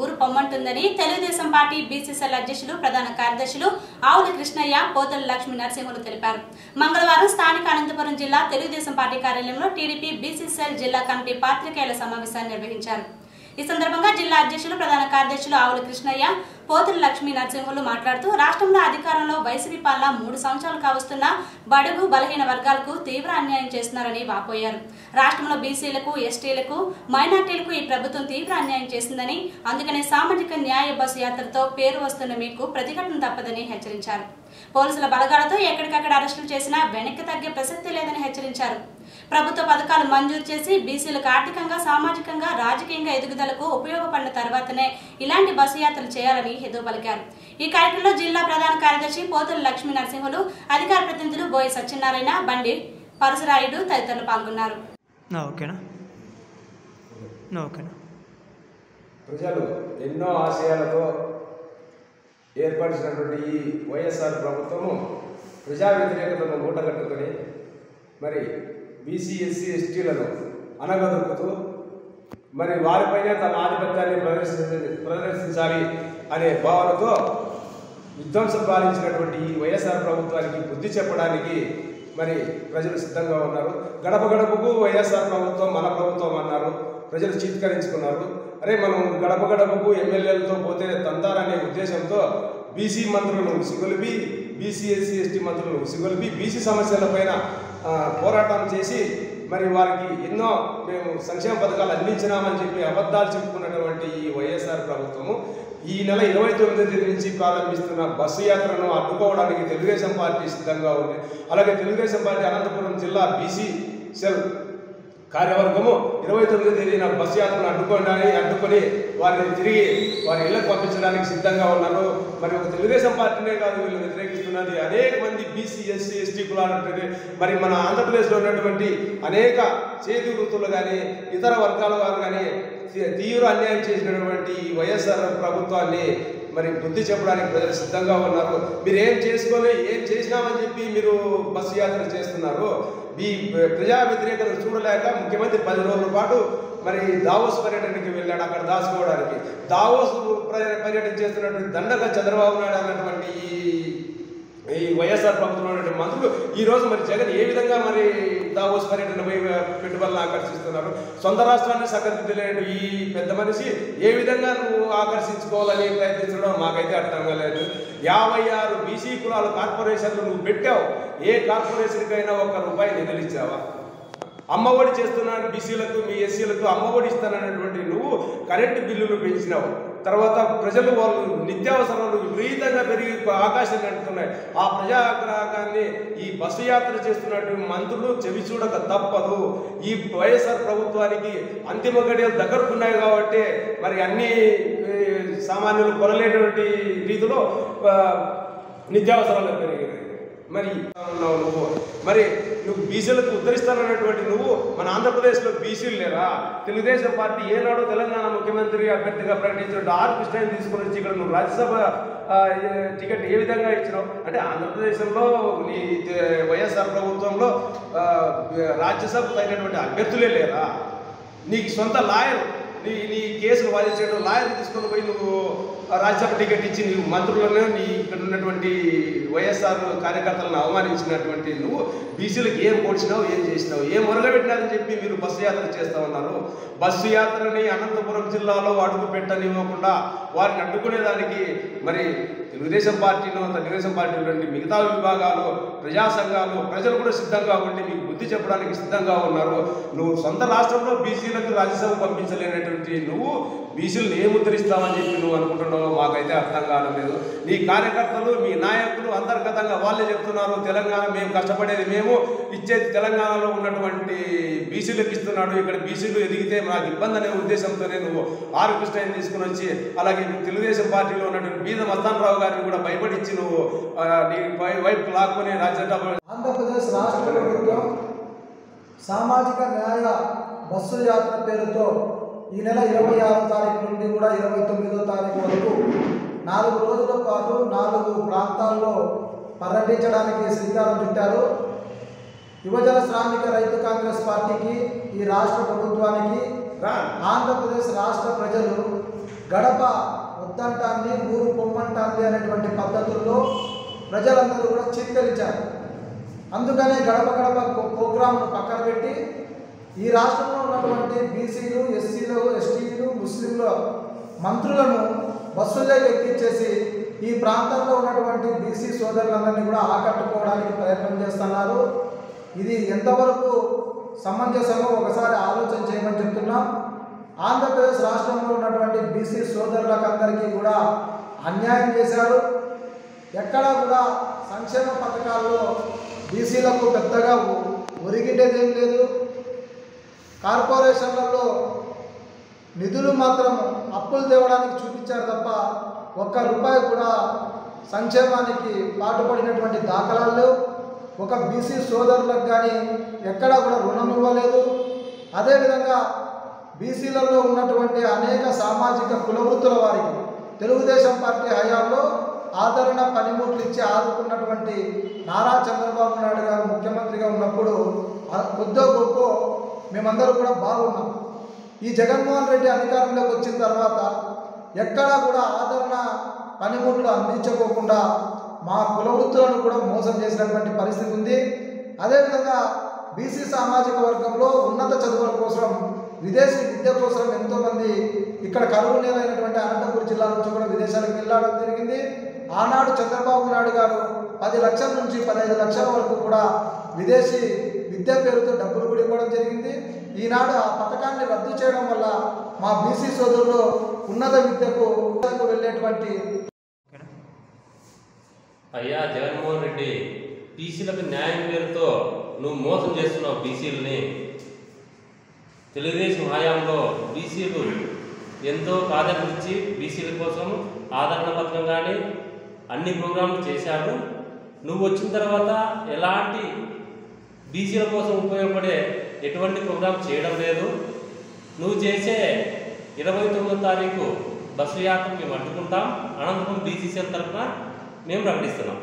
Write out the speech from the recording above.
ఊరు పొమ్మంటుందని Telugu Desam party BCCL అధ్యక్షులు ప్రధాన కార్యదర్శులు ఆవుల కృష్ణయ్య పోతల లక్ష్మీ నరసింహులు తెలిపారు. మంగళవారం స్థానిక అనంతపురం జిల్లా తెలుగుదేశం పార్టీ కార్యాలయంలో టీడీపీ బీసీసీఎల్ జిల్లా కమిటీ పాత్రికేయుల సమావేశాన్ని నిర్వహించారు. ఈ సందర్భంగా జిల్లా అధ్యక్షులు ప్రధాన కార్యదర్శులు ఆవుల కృష్ణయ్య పోతుల లక్ష్మీ నరసింహులు మాట్లాడుతూ రాష్ట్రంలో అధికారంలో వైసీపీ పాలన మూడు సంవత్సరాలు కావస్తున్న బడుగు బలహీన వర్గాలకు తీవ్ర అన్యాయం చేస్తున్నారని వాపోయారు. రాష్ట్రంలో బీసీలకు ఎస్టీలకు మైనార్టీలకు ఈ ప్రభుత్వం తీవ్ర అన్యాయం చేసిందని అందుకనే సామాజిక న్యాయ బస్సు యాత్రతో పేరు వస్తున్న మీకు ప్రతిఘటన తప్పదని హెచ్చరించారు. పోలీసుల బలగాలతో ఎక్కడికక్కడ అరెస్టులు చేసినా వెనక్కి తగ్గే ప్రసక్తి లేదని హెచ్చరించారు. ప్రభుత్వ పథకాలు మంజూరు చేసి బీసీలకు ఆర్థికంగా సామాజికంగా రాజకీయంగా ఎదుగుదలకు ఉపయోగపడిన తర్వాతనే ఇలాంటి బస్సు యాత్రలు చేయాలని హితవు పలికారు. ఈ కార్యక్రమంలో జిల్లా ప్రధాన కార్యదర్శి పోతుల లక్ష్మీ నరసింహులు అధికార ప్రతినిధులు బోయ సత్యనారాయణ బండి పరశురాయుడు తదితరులు పాల్గొన్నారు. నా ఓకేనా? నా ఓకేనా? ప్రజలు ఎన్నో ఆశయాలతో ఏర్పరిచినటువంటి ఈ వైఎస్ఆర్ ప్రభుత్వము ప్రజా వ్యతిరేకతను మూటగట్టుకొని మరి బీసీ ఎస్సీ ఎస్టీలను అనగదొక్కుతూ మరి వారిపైన తన ఆధిపత్యాన్ని ప్రదర్శించ ప్రదర్శించాలి అనే భావనతో విధ్వంసం పాలించినటువంటి ఈ వైఎస్ఆర్ ప్రభుత్వానికి బుద్ధి చెప్పడానికి మరి ప్రజలు సిద్ధంగా ఉన్నారు. గడప గడపకు వైఎస్ఆర్ ప్రభుత్వం మన ప్రభుత్వం అన్నారు. ప్రజలు చీత్కరించుకున్నారు. అరే మనం గడప గడపకు ఎమ్మెల్యేలతో పోతే తంతారనే ఉద్దేశంతో బీసీ మంత్రులను ఉసిగొలిపి బీసీ ఎస్సీ ఎస్టీ మంత్రులను ఉసిగొలిపి బీసీ సమస్యలపైన పైన పోరాటం చేసి మరి వారికి ఎన్నో మేము సంక్షేమ పథకాలు అందించినామని చెప్పి అబద్ధాలు చెప్పుకున్నటువంటి ఈ వైఎస్ఆర్ ప్రభుత్వము ఈ నెల ఇరవై తొమ్మిది తేదీ నుంచి ప్రారంభిస్తున్న బస్సు యాత్రను అడ్డుకోవడానికి తెలుగుదేశం పార్టీ సిద్ధంగా ఉంది. అలాగే తెలుగుదేశం పార్టీ అనంతపురం జిల్లా బీసీ సెల్ కార్యవర్గము ఇరవై తొమ్మిది తేదీన బస్సు యాత్రను అడ్డుకోవడానికి అడ్డుకొని వారిని తిరిగి వారి ఇళ్ళకు పంపించడానికి సిద్ధంగా ఉన్నారు. మరి ఒక తెలుగుదేశం పార్టీనే కాదు వీళ్ళు వ్యతిరేకిస్తున్నది. అనేక మంది బీసీ ఎస్సీ ఎస్టీ కులాలంటే మరి మన ఆంధ్రప్రదేశ్లో ఉన్నటువంటి అనేక చేతి వృత్తులు కానీ ఇతర వర్గాల వారు కానీ తీవ్ర అన్యాయం చేసినటువంటి ఈ వైఎస్ఆర్ ప్రభుత్వాన్ని మరి బుద్ధి చెప్పడానికి ప్రజలు సిద్ధంగా ఉన్నారు. మీరు ఏం చేసుకొని ఏం చేసినామని చెప్పి మీరు బస్సు యాత్ర చేస్తున్నారు? ఈ ప్రజా వ్యతిరేకత చూడలేక ముఖ్యమంత్రి పది రోజుల పాటు మరి దావోస్ పర్యటనకి వెళ్ళాడు అక్కడ దాచుకోవడానికి. దావోస్ పర్యటన చేస్తున్నటువంటి దండగ చంద్రబాబు నాయుడు అన్నటువంటి ఈ ఈ వైఎస్ఆర్ ప్రభుత్వంలో ఉన్నటువంటి మంత్రులు ఈరోజు మరి జగన్ ఏ విధంగా మరి దావోస్ పర్యటన పోయి పెట్టుబడులను ఆకర్షిస్తున్నారు? సొంత రాష్ట్రాన్ని సకరించలేని ఈ పెద్ద మనిషి ఏ విధంగా నువ్వు ఆకర్షించుకోవాలని ప్రయత్నించడం మాకైతే అర్థం కాలేదు. యాభై ఆరు బీసీ కులాల కార్పొరేషన్లు నువ్వు పెట్టావు. ఏ కార్పొరేషన్కైనా ఒక్క రూపాయి నిధులు ఇచ్చావా? అమ్మఒడి చేస్తున్నాను బీసీలకు మీ ఎస్సీలకు అమ్మఒడి ఇస్తానన్నటువంటి నువ్వు కరెంటు బిల్లులు పెంచినావు. తర్వాత ప్రజలు వాళ్ళు నిత్యావసరాలు విపరీతంగా పెరిగి ఆకాశం కంటున్నాయి ఆ ప్రజాగ్రహాన్ని ఈ బస్సు యాత్ర చేస్తున్నటువంటి మంత్రులు చెవి చూడక తప్పదు. ఈ వైఎస్ఆర్ ప్రభుత్వానికి అంతిమ గడియలు దగ్గరకున్నాయి కాబట్టి మరి అన్ని సామాన్యులు కొనలేనటువంటి రీతిలో నిత్యావసరాలు పెరిగినాయి. మరి ఉన్నావు నువ్వు. మరి నువ్వు బీసీలకు ఉద్ధరిస్తానన్నటువంటి నువ్వు మన ఆంధ్రప్రదేశ్లో బీసీలు లేరా తెలుగుదేశం పార్టీ ఏనాడో తెలంగాణ ముఖ్యమంత్రి అభ్యర్థిగా ప్రకటించిన ఆర్ కృష్ణని తీసుకుని వచ్చి ఇక్కడ నువ్వు రాజ్యసభ ఏ, టికెట్ ఏ విధంగా ఇచ్చినావు? అంటే ఆంధ్రప్రదేశ్లో నీ వైఎస్ఆర్ ప్రభుత్వంలో రాజ్యసభ తగినటువంటి అభ్యర్థులే లేరా? నీకు సొంత లాయర్. నీ నీ కేసును చేయడం లాయర్ తీసుకొని పోయి నువ్వు రాజ్యసభ టికెట్ ఇచ్చి నీవు మంత్రులను నీ ఇక్కడ ఉన్నటువంటి వైఎస్ఆర్ కార్యకర్తలను అవమానించినటువంటి నువ్వు బీసీలకు ఏం పొడిచినావు ఏం చేసినావు ఏం మొరగబెట్టినారని చెప్పి మీరు బస్సు యాత్ర చేస్తా ఉన్నారు. బస్సు యాత్రని అనంతపురం జిల్లాలో అడుగు పెట్టనివ్వకుండా వారిని అడ్డుకునేదానికి మరి తెలుగుదేశం పార్టీలో తెలుగుదేశం పార్టీ నుండి మిగతా విభాగాలు ప్రజా సంఘాలు ప్రజలు కూడా సిద్ధంగా ఉండి మీకు బుద్ధి చెప్పడానికి సిద్ధంగా ఉన్నారు. నువ్వు సొంత రాష్ట్రంలో బీసీలకు రాజ్యసభ పంపించలేనటువంటి నువ్వు బీసీలను ఏముద్ధరిస్తావని చెప్పి నువ్వు అనుకుంటున్నావో మాకైతే అర్థం కావడం లేదు. నీ కార్యకర్తలు మీ నాయకులు అంతర్గతంగా వాళ్ళే చెప్తున్నారు. తెలంగాణ మేము కష్టపడేది మేము. ఇచ్చేది తెలంగాణలో ఉన్నటువంటి బీసీలకు ఇస్తున్నాడు. ఇక్కడ బీసీలు ఎదిగితే మాకు ఇబ్బంది అనే ఉద్దేశంతోనే నువ్వు ఆరు కృష్ణ తీసుకుని వచ్చి అలాగే తెలుగుదేశం పార్టీలో ఉన్నటువంటి బీద మస్తాన్ రావు గారిని కూడా భయపడించి నువ్వు నీ వై- వైపు లాక్కొని రాజ్యసభ ఆంధ్రప్రదేశ్ రాష్ట్ర ప్రభుత్వం సామాజిక న్యాయ బస్సు యాత్ర పేరుతో ఈ నెల ఇరవై ఆరో తారీఖు నుండి కూడా ఇరవై తొమ్మిదో తారీఖు వరకు నాలుగు రోజుల పాటు నాలుగు ప్రాంతాల్లో పర్యటించడానికి శ్రీకారం చుట్టారు యువజన శ్రామిక రైతు కాంగ్రెస్ పార్టీకి ఈ రాష్ట్ర ప్రభుత్వానికి. ఆంధ్రప్రదేశ్ రాష్ట్ర ప్రజలు గడప వద్దంటాంది ఊరు పొమ్మంటాన్ని అనేటువంటి పద్ధతుల్లో ప్రజలందరూ కూడా చిత్తరించారు అందుకనే గడప గడప ప్రోగ్రాంను పక్కన పెట్టి ఈ రాష్ట్రంలో ఉన్నటువంటి బీసీలు ఎస్సీలు ఎస్టీలు ముస్లింల మంత్రులను బస్సుల్లో ఎక్కించేసి ఈ ప్రాంతంలో ఉన్నటువంటి బీసీ సోదరులందరినీ కూడా ఆకట్టుకోవడానికి ప్రయత్నం చేస్తున్నారు. ఇది ఎంతవరకు సమంజసమో ఒకసారి ఆలోచన చేయమని చెప్తున్నాం. ఆంధ్రప్రదేశ్ రాష్ట్రంలో ఉన్నటువంటి బీసీ సోదరులకందరికీ కూడా అన్యాయం చేశారు. ఎక్కడా కూడా సంక్షేమ పథకాల్లో బీసీలకు పెద్దగా ఒరిగిండేది ఏం లేదు. కార్పొరేషన్లలో నిధులు మాత్రం అప్పులు తేవడానికి చూపించారు తప్ప ఒక్క రూపాయి కూడా సంక్షేమానికి పాటుపడినటువంటి దాఖలాలు లేవు. ఒక బీసీ సోదరులకు కానీ ఎక్కడా కూడా రుణం ఇవ్వలేదు. అదేవిధంగా బీసీలలో ఉన్నటువంటి అనేక సామాజిక కులవృత్తుల వారికి తెలుగుదేశం పార్టీ హయాంలో ఆదరణ పనిముట్లు ఇచ్చి ఆదుకున్నటువంటి నారా చంద్రబాబు నాయుడు గారు ముఖ్యమంత్రిగా ఉన్నప్పుడు కొద్దో గొప్ప మేమందరూ కూడా బాగున్నాం. ఈ జగన్మోహన్ రెడ్డి అధికారంలోకి వచ్చిన తర్వాత ఎక్కడా కూడా ఆదరణ పనిముట్లు అందించకోకుండా మా కులవృత్తులను కూడా మోసం చేసినటువంటి పరిస్థితి ఉంది. అదేవిధంగా బీసీ సామాజిక వర్గంలో ఉన్నత చదువుల కోసం విదేశీ విద్య కోసం ఎంతోమంది ఇక్కడ కరువు నేలైనటువంటి అనంతపురం జిల్లా నుంచి కూడా విదేశాలకు వెళ్ళడం జరిగింది. ఆనాడు చంద్రబాబు నాయుడు గారు పది లక్షల నుంచి పదహైదు లక్షల వరకు కూడా విదేశీ విద్య పేరుతో డబ్బులు కూడా ఇవ్వడం జరిగింది. ఈనాడు ఆ పథకాన్ని రద్దు చేయడం వల్ల మా బీసీ సోదరులు ఉన్నత విద్యకు వెళ్ళేటువంటి అయ్యా జగన్మోహన్ రెడ్డి బీసీలకు న్యాయం పేరుతో నువ్వు మోసం చేస్తున్నావు బీసీలని. తెలుగుదేశం హయాంలో బీసీలు ఎంతో ప్రాధాన్యతనిచ్చి బీసీల కోసం ఆదరణ పత్రం కానీ అన్ని ప్రోగ్రాంలు చేశారు. నువ్వు వచ్చిన తర్వాత ఎలాంటి బీసీల కోసం ఉపయోగపడే ఎటువంటి ప్రోగ్రాం చేయడం లేదు. నువ్వు చేసే ఇరవై తొమ్మిదో తారీఖు బస్సు యాత్ర మేము అడ్డుకుంటాం. అనంతరం బీసీసీఎల్ తరఫున మేము ప్రకటిస్తున్నాం.